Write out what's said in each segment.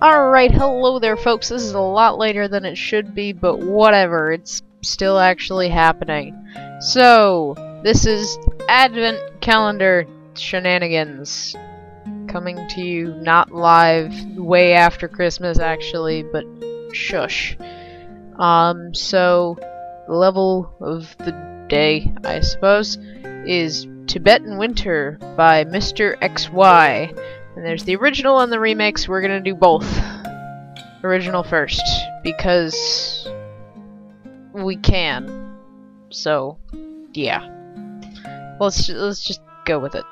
Alright, hello there folks. This is a lot later than it should be, but whatever. It's still actually happening. So, this is Advent Calendar Shenanigans. Coming to you not live, way after Christmas actually, but shush. Um, so, the level of the day, I suppose, is Tibetan Winter by Mr. XY. And there's the original and the remix. We're gonna do both. Original first, because we can. So, yeah. Let's let's just go with it.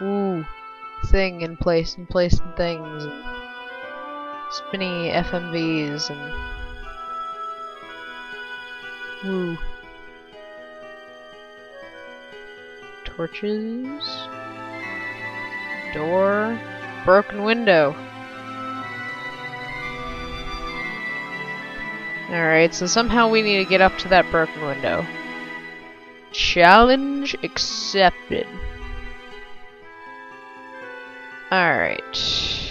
Ooh, thing in place and place and things, spinny FMVs and woo torches. Door. Broken window. Alright, so somehow we need to get up to that broken window. Challenge accepted. Alright.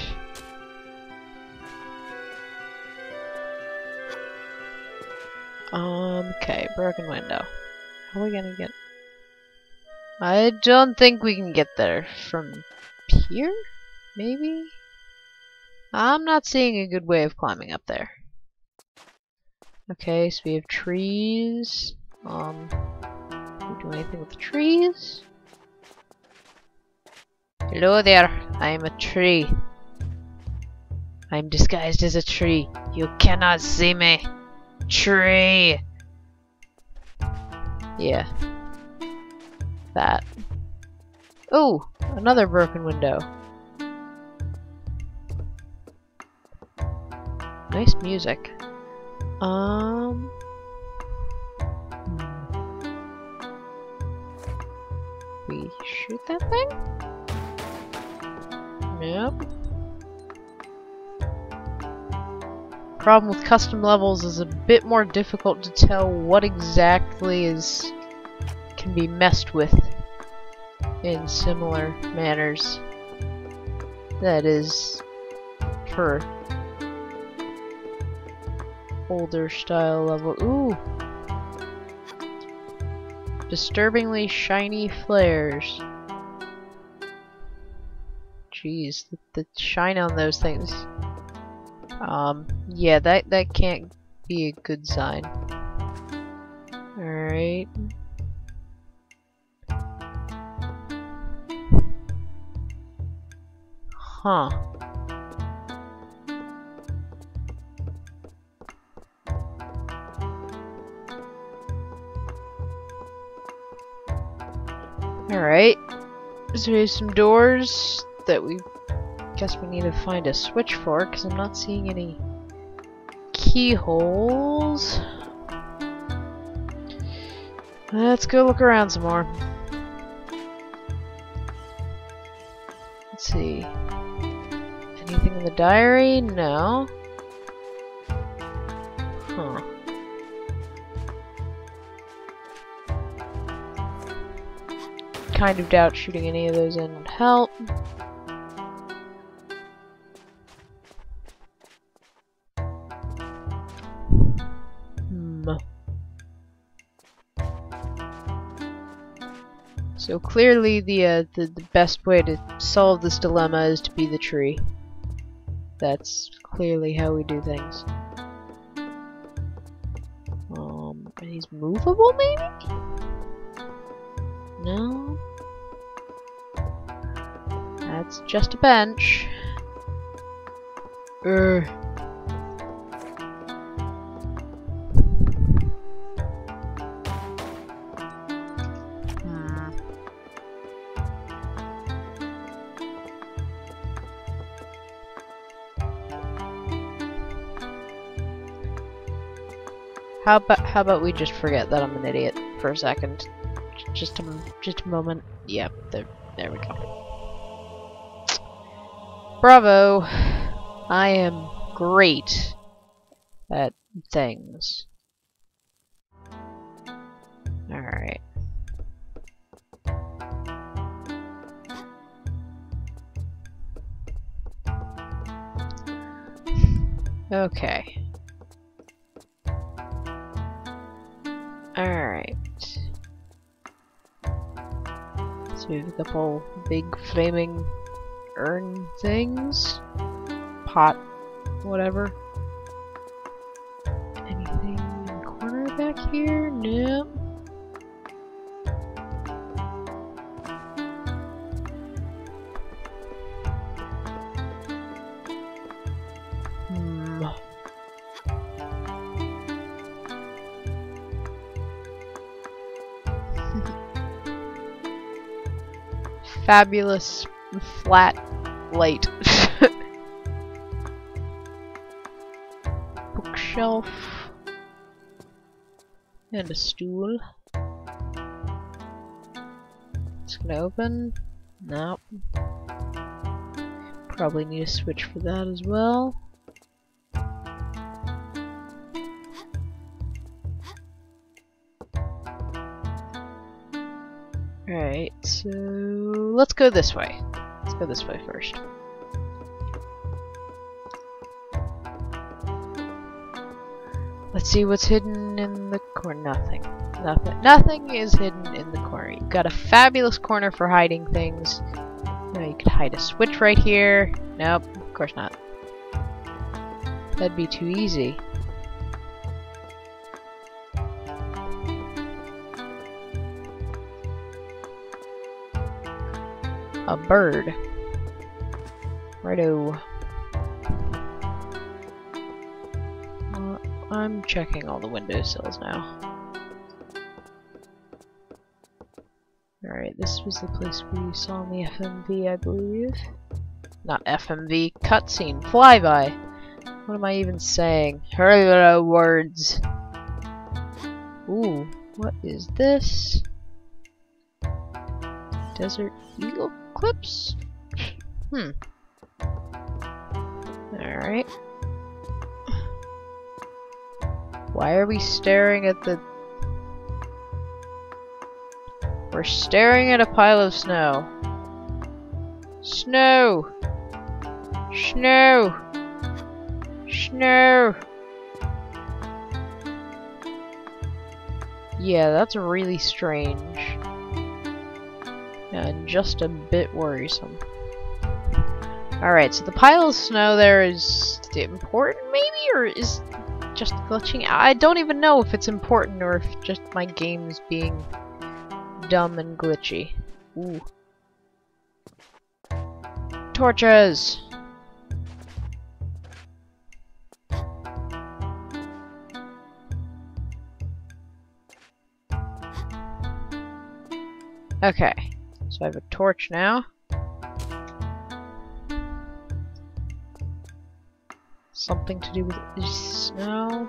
Um, okay, broken window. How are we gonna get... I don't think we can get there from here? Maybe? I'm not seeing a good way of climbing up there. Okay, so we have trees. Um, can we do anything with the trees? Hello there, I am a tree. I'm disguised as a tree. You cannot see me. Tree! Yeah. That. Oh, another broken window. Nice music. Um. We shoot that thing? Yep. Problem with custom levels is a bit more difficult to tell what exactly is can be messed with in similar manners. That is for older style level. Ooh! Disturbingly shiny flares. Jeez, the, the shine on those things. Um, yeah, that, that can't be a good sign. Alright. Huh. Alright. So we have some doors that we guess we need to find a switch for because I'm not seeing any keyholes. Let's go look around some more. Let's see. Diary? No. Huh. Kind of doubt shooting any of those in would help. Hmm. So clearly the, uh, the the best way to solve this dilemma is to be the tree. That's clearly how we do things. Um, and he's movable maybe? No? That's just a bench. Urgh. How about how about we just forget that I'm an idiot for a second? Just a just a moment. Yep, there there we go. Bravo! I am great at things. Alright. Okay. Couple big flaming urn things. Pot, whatever. Anything in the corner back here? Nope. Fabulous flat light. Bookshelf. And a stool. It's gonna open. Nope. Probably need a switch for that as well. Let's go this way. Let's go this way first. Let's see what's hidden in the corner. Nothing. Nothing. Nothing is hidden in the corner. You've got a fabulous corner for hiding things. Know, you could hide a switch right here. Nope, of course not. That'd be too easy. A bird. Righto. I'm checking all the windowsills now. Alright, this was the place we saw in the FMV, I believe. Not FMV, cutscene, flyby! What am I even saying? Hello words! Ooh, what is this? Desert Eagle clips? Hmm. Alright. Why are we staring at the... We're staring at a pile of snow. Snow! Snow! Snow! Yeah, that's really strange. Just a bit worrisome. Alright, so the pile of snow there is important maybe, or is just glitching? I don't even know if it's important or if just my game is being dumb and glitchy. Ooh. Torches! Okay, so I have a torch now. Something to do with snow.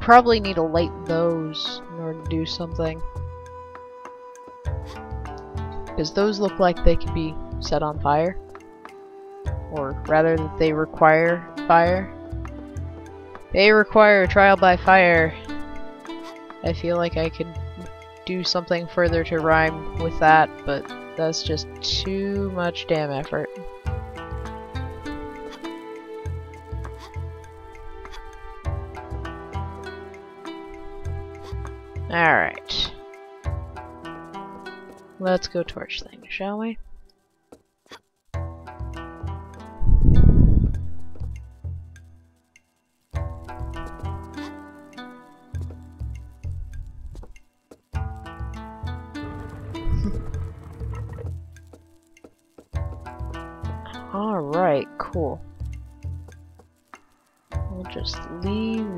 Probably need to light those in order to do something. Because those look like they could be set on fire. Or rather that they require fire. They require a trial by fire. I feel like I could do something further to rhyme with that, but that's just too much damn effort. Alright. Let's go torch things, shall we?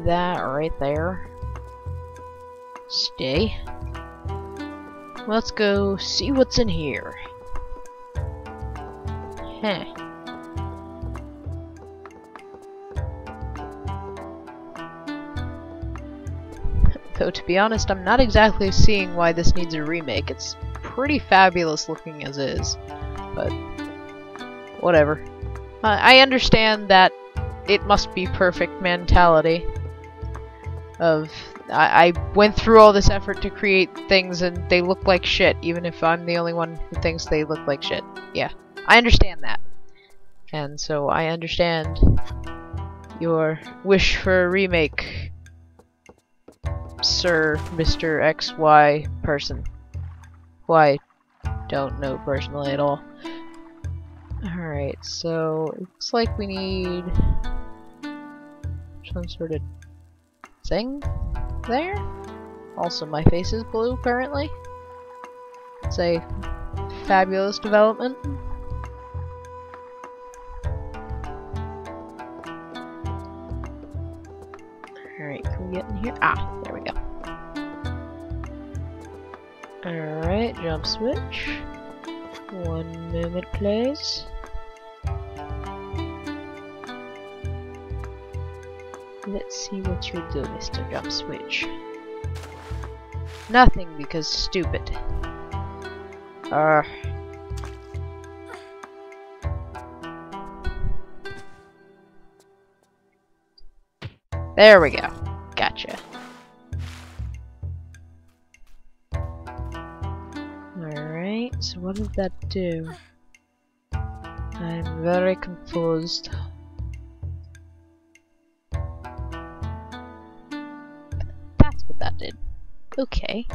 That right there. Stay. Let's go see what's in here. Huh. Though to be honest, I'm not exactly seeing why this needs a remake. It's pretty fabulous looking as is. But, whatever. Uh, I understand that it must be perfect mentality of I, I, went through all this effort to create things and they look like shit, even if I'm the only one who thinks they look like shit. Yeah, I understand that. And so I understand your wish for a remake, Sir Mr. XY person, who I don't know personally at all. Alright, so it looks like we need some sort of thing there. Also, my face is blue apparently. It's a fabulous development. Alright, can we get in here? Ah, there we go. Alright, jump switch. One moment, please. Let's see what you do, Mr. Jump Switch. Nothing, because stupid. Uh. There we go. Gotcha. Alright, so what did that do? I'm very confused. Okay.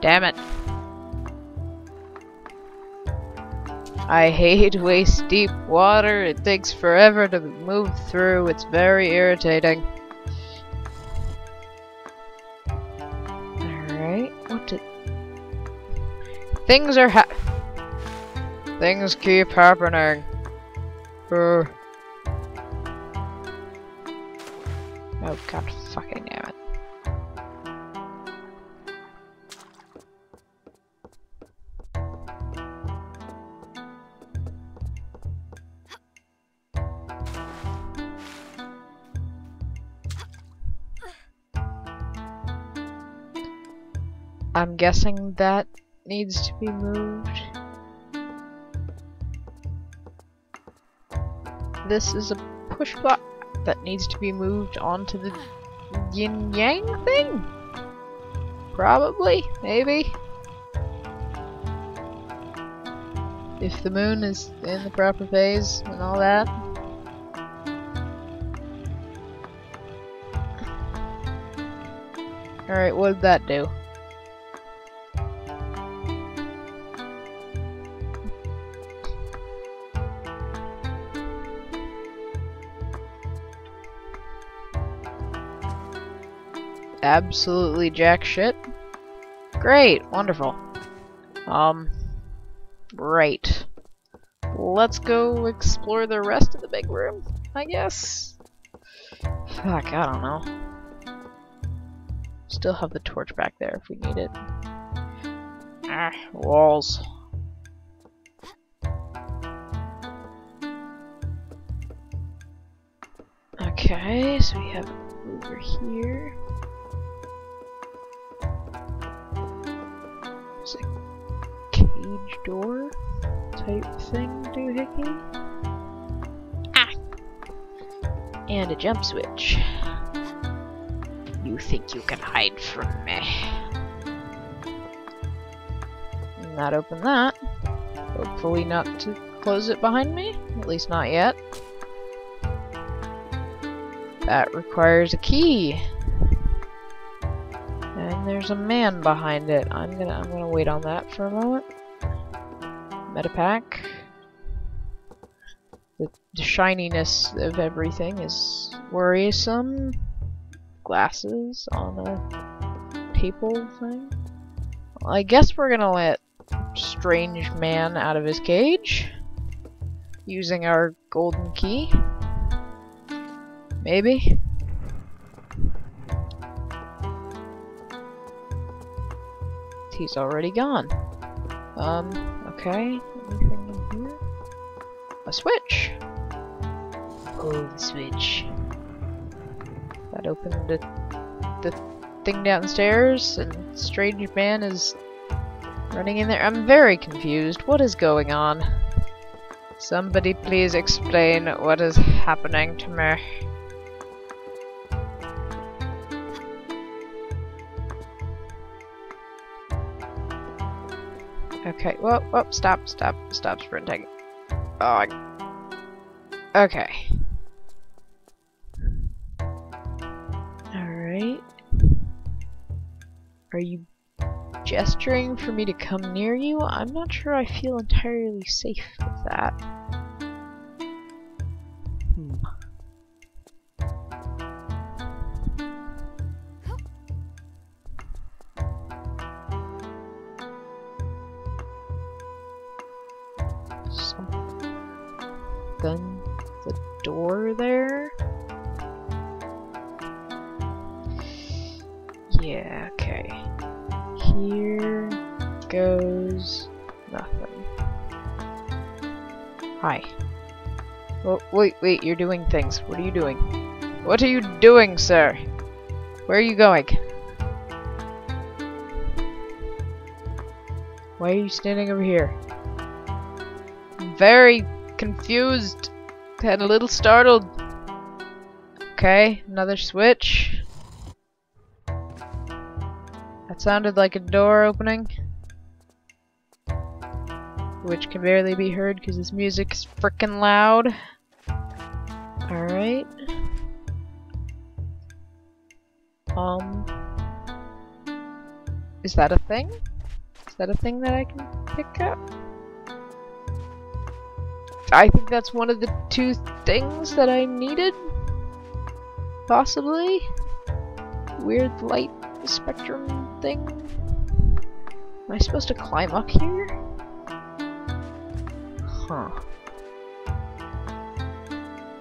Damn it. I hate waist deep water. It takes forever to move through. It's very irritating. Alright, what did... Things are Things keep happening. Uh. Oh god fucking damn it. I'm guessing that needs to be moved. This is a push block that needs to be moved onto the yin yang thing? Probably, maybe. If the moon is in the proper phase and all that. Alright, what did that do? Absolutely jack shit. Great, wonderful. Um, right. Let's go explore the rest of the big room, I guess. Fuck, I don't know. Still have the torch back there if we need it. Ah, walls. Okay, so we have over here. Door type thing, doohickey. Ah! And a jump switch. You think you can hide from me? Not open that. Hopefully not to close it behind me. At least not yet. That requires a key. And there's a man behind it. I'm gonna I'm gonna wait on that for a moment. Medipack. The, the shininess of everything is worrisome. Glasses on a table thing. Well, I guess we're gonna let strange man out of his cage using our golden key. Maybe? He's already gone. Um, okay. Anything in here? A switch! Oh, the switch. That opened the, the thing downstairs, and Strange Man is running in there. I'm very confused. What is going on? Somebody please explain what is happening to me. Okay, well, well, stop, stop, stop sprinting. Oh, I... Okay. Alright. Are you gesturing for me to come near you? I'm not sure I feel entirely safe with that. Something the door there? Yeah, okay. Here goes nothing. Hi. Oh, wait, wait, you're doing things. What are you doing? What are you doing, sir? Where are you going? Why are you standing over here? Very confused. And a little startled. Okay, another switch. That sounded like a door opening. Which can barely be heard because this music is freaking loud. Alright. Um. Is that a thing? Is that a thing that I can pick up? I think that's one of the two things that I needed. Possibly. Weird light spectrum thing. Am I supposed to climb up here? Huh.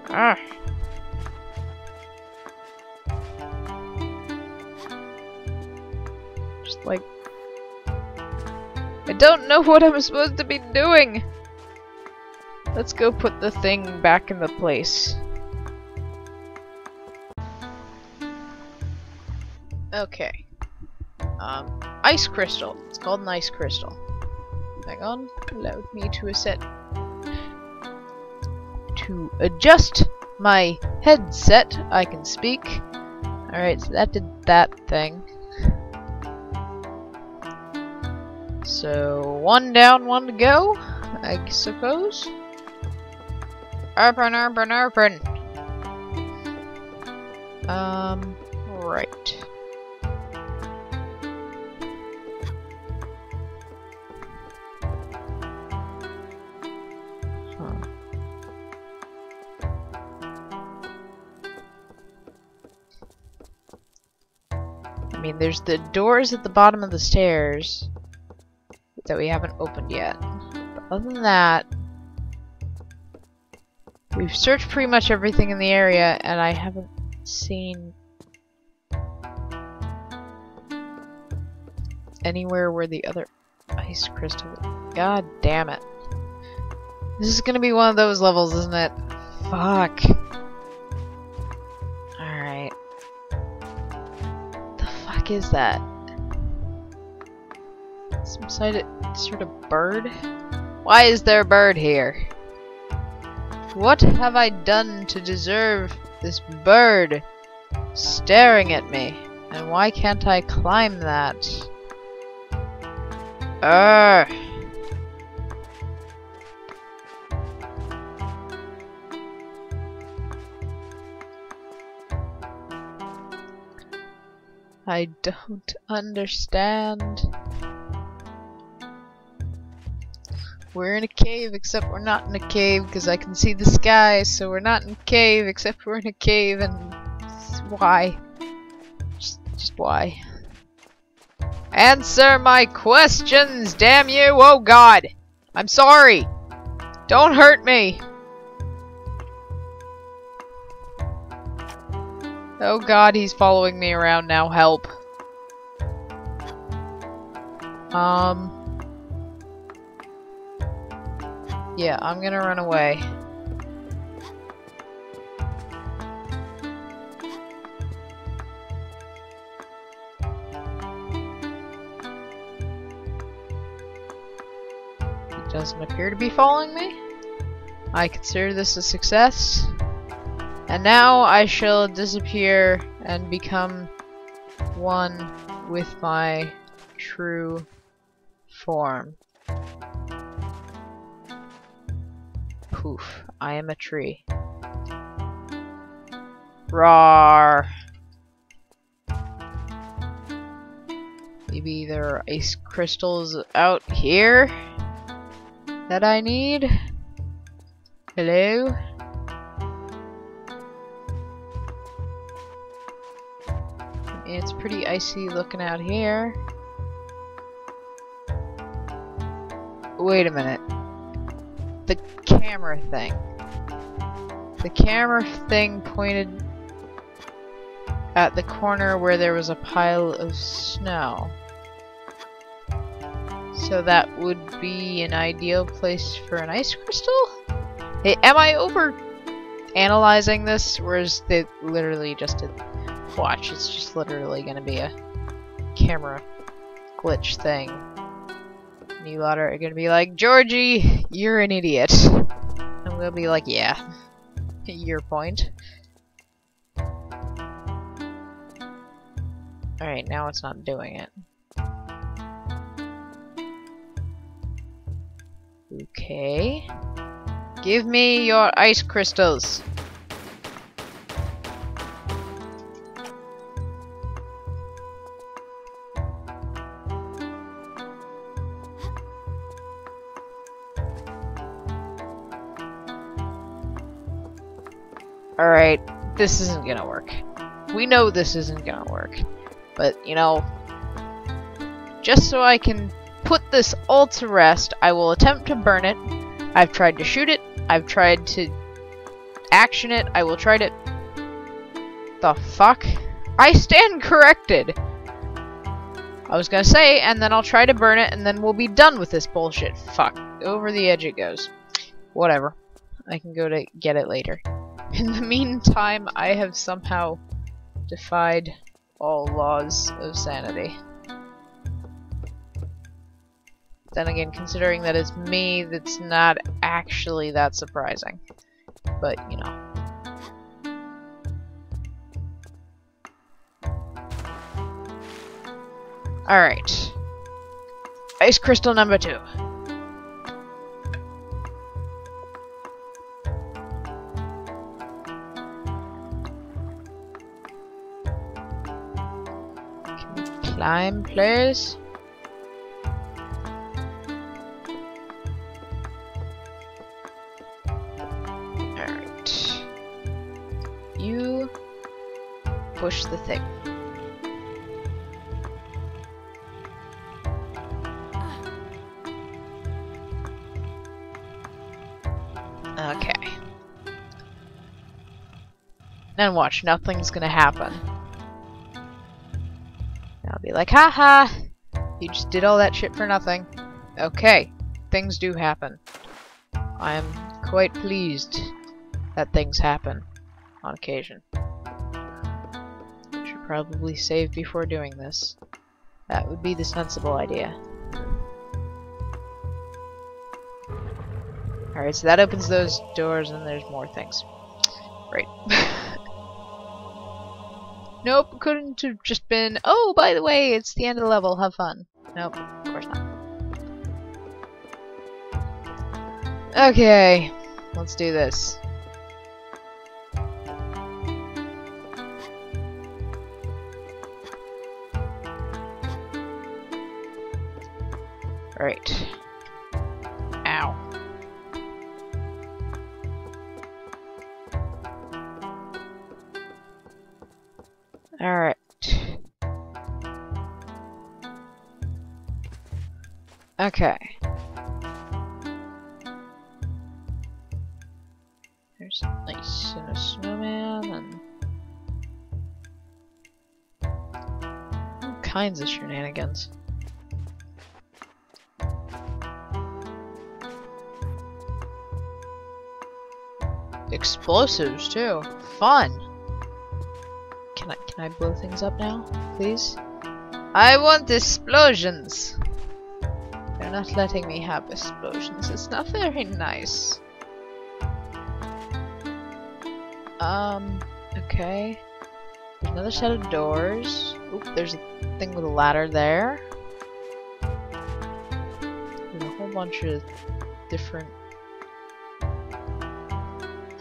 Ah. Just like... I don't know what I'm supposed to be doing! Let's go put the thing back in the place. Okay. Um, ice crystal. It's called an ice crystal. Hang on. Allowed me to set to adjust my headset. I can speak. Alright, so that did that thing. So, one down, one to go, I suppose. Urban, urban, urban. Um, right. I mean, there's the doors at the bottom of the stairs that we haven't opened yet. But other than that, we've searched pretty much everything in the area, and I haven't seen anywhere where the other ice crystal. God damn it. This is gonna be one of those levels, isn't it? Fuck. Alright. The fuck is that? Some sort of bird? Why is there a bird here? What have I done to deserve this bird staring at me? And why can't I climb that? Urgh! I don't understand. We're in a cave, except we're not in a cave because I can see the sky, so we're not in a cave, except we're in a cave, and why? Just, just why? Answer my questions, damn you! Oh god! I'm sorry! Don't hurt me! Oh god, he's following me around now, help. Um... Yeah, I'm gonna run away. He doesn't appear to be following me. I consider this a success. And now I shall disappear and become one with my true form. Poof. I am a tree. Rawr. Maybe there are ice crystals out here that I need? Hello? It's pretty icy looking out here. Wait a minute. The camera thing. The camera thing pointed at the corner where there was a pile of snow. So that would be an ideal place for an ice crystal? Hey, am I over analyzing this? Or is it literally just a watch? It's just literally gonna be a camera glitch thing. And you lot are gonna be like, Georgie, you're an idiot. I'm gonna be like, yeah. Your point. Alright, now it's not doing it. Okay. Give me your ice crystals. Alright, this isn't gonna work. We know this isn't gonna work. But, you know, just so I can put this all to rest, I will attempt to burn it. I've tried to shoot it. I've tried to action it. I will try to... The fuck? I stand corrected! I was gonna say, and then I'll try to burn it, and then we'll be done with this bullshit. Fuck. Over the edge it goes. Whatever. I can go to get it later. In the meantime, I have somehow defied all laws of sanity. Then again, considering that it's me, that's not actually that surprising. But, you know. Alright. Ice crystal number two. Climb, please? Alright. You push the thing. Okay. Then watch, nothing's gonna happen. Be like, haha, you just did all that shit for nothing. Okay, things do happen. I am quite pleased that things happen on occasion. Should probably save before doing this. That would be the sensible idea. Alright, so that opens those doors and there's more things. Right. Nope, couldn't have just been, oh, by the way, it's the end of the level, have fun. Nope, of course not. Okay, let's do this. Kinds of shenanigans. Explosives too. Fun. Can I can I blow things up now, please? I want explosions. They're not letting me have explosions. It's not very nice. Um, okay. Another set of doors. Oop, there's a thing with a ladder there. There's a whole bunch of different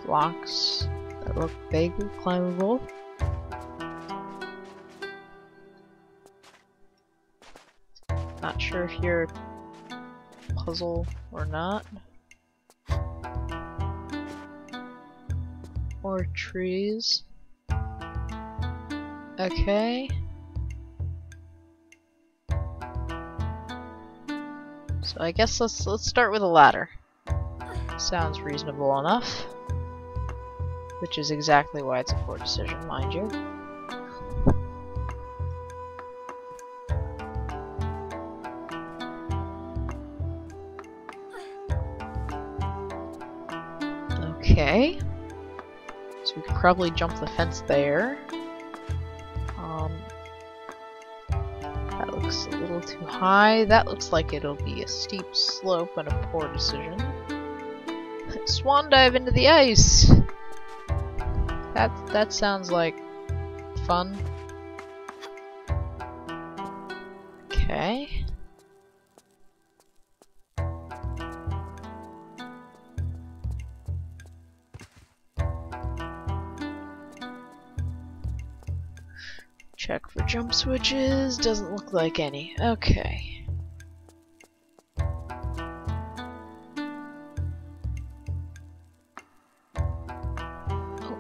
blocks that look vaguely climbable. Not sure if you're a puzzle or not. Or trees. Okay. So I guess let's let's start with a ladder. Sounds reasonable enough. Which is exactly why it's a poor decision, mind you. Okay. So we could probably jump the fence there. Looks a little too high. That looks like it'll be a steep slope and a poor decision. Swan dive into the ice! That, that sounds like fun. Okay. Jump switches. Doesn't look like any. Okay. Oh,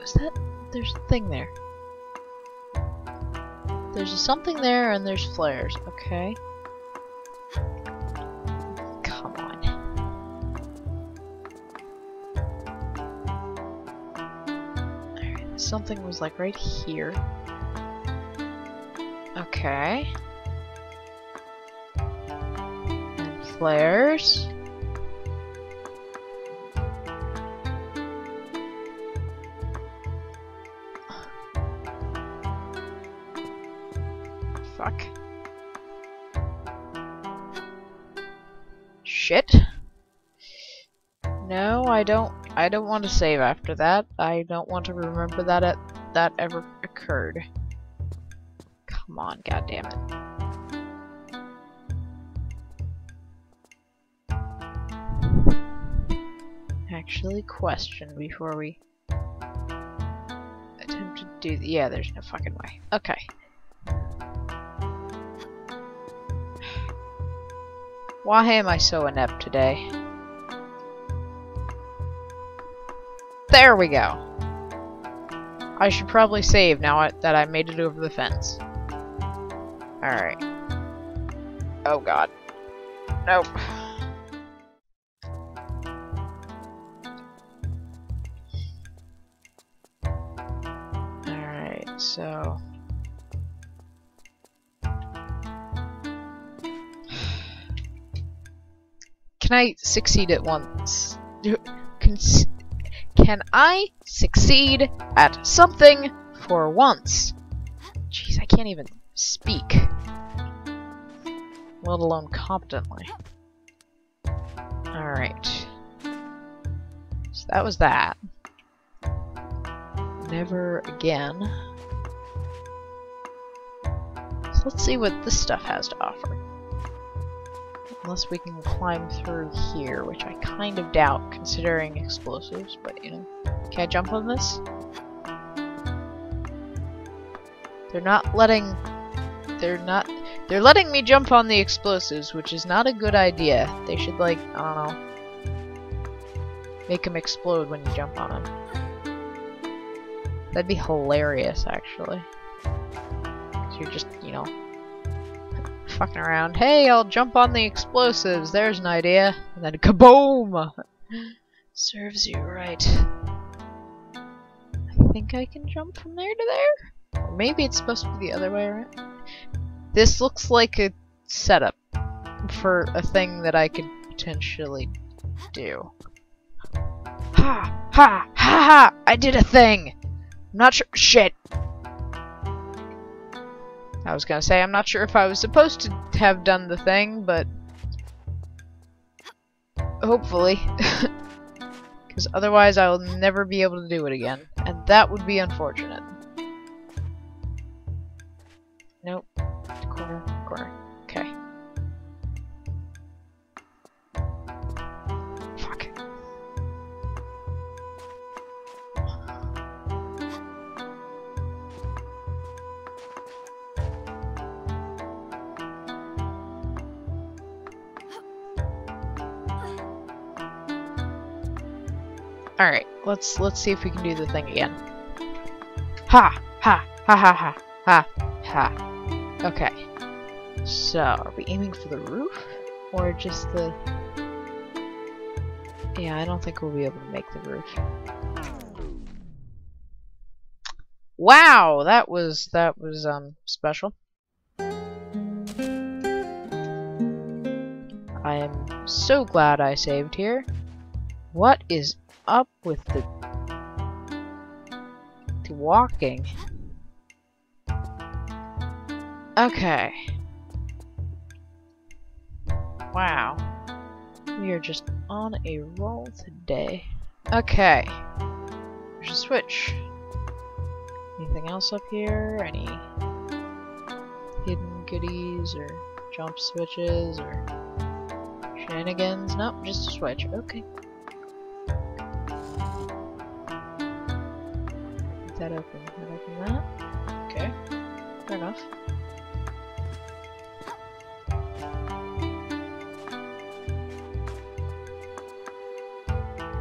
is that? There's a thing there. There's a something there and there's flares. Okay. Come on. Something was like right here. Okay. Flares. Fuck. Shit. No, I don't I don't want to save after that. I don't want to remember that it, that ever occurred. Come on, goddammit. Actually, question before we attempt to do. Yeah, there's no fucking way. Okay. Why am I so inept today? There we go. I should probably save now that I made it over the fence. Alright. Oh god. Nope. Alright, so... Can I succeed at once? Can, can I succeed at something for once? Jeez, I can't even speak. Let alone competently. Alright. So that was that. Never again. So let's see what this stuff has to offer. Unless we can climb through here, which I kind of doubt, considering explosives, but you know. Can I jump on this? They're not letting... They're not... They're letting me jump on the explosives, which is not a good idea. They should, like, I don't know... Make them explode when you jump on them. That'd be hilarious, actually. You're just, you know, fucking around. Hey, I'll jump on the explosives. There's an idea. And then kaboom! Serves you right. I think I can jump from there to there? Or maybe it's supposed to be the other way around. This looks like a setup for a thing that I could potentially do. Ha! Ha! Ha ha! I did a thing! I'm not sure- shit! I was gonna say, I'm not sure if I was supposed to have done the thing, but... Hopefully. Because otherwise I will never be able to do it again. And that would be unfortunate. Nope. Alright, let's let's see if we can do the thing again. Ha! Ha! Ha ha ha! Ha! Ha! Okay. So, are we aiming for the roof? Or just the... Yeah, I don't think we'll be able to make the roof. Wow! That was, that was, um, special. I am so glad I saved here. What is up with the, walking? Okay. Wow. We are just on a roll today. Okay. There's a switch. Anything else up here? Any hidden goodies or jump switches or shenanigans? Nope, just a switch. Okay. That open. Open that. Okay. Fair enough.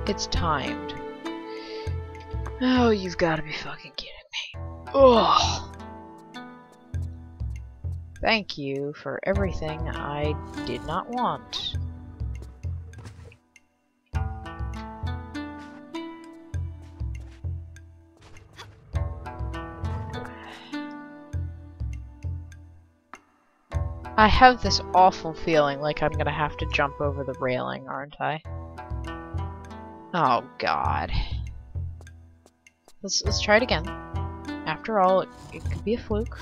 It's timed. Oh, you've got to be fucking kidding me. Ugh. Thank you for everything I did not want. I have this awful feeling like I'm gonna have to jump over the railing, aren't I? Oh god. Let's let's try it again. After all, it, it could be a fluke.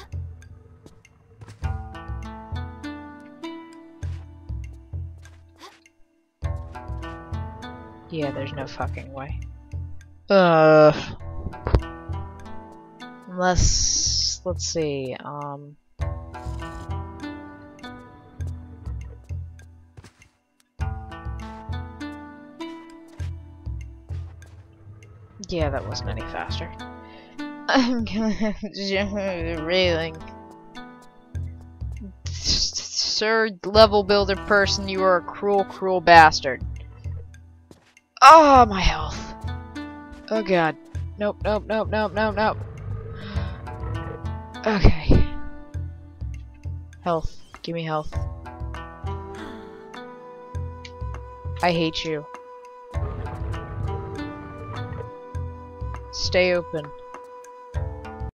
Yeah, there's no fucking way. Uh Unless let's see, um Yeah, that wasn't any faster. I'm gonna jump the railing. Sir, level builder person, you are a cruel, cruel bastard. Oh, my health. Oh god. Nope, nope, nope, nope, nope, nope. Okay. Health. Give me health. I hate you. Stay open.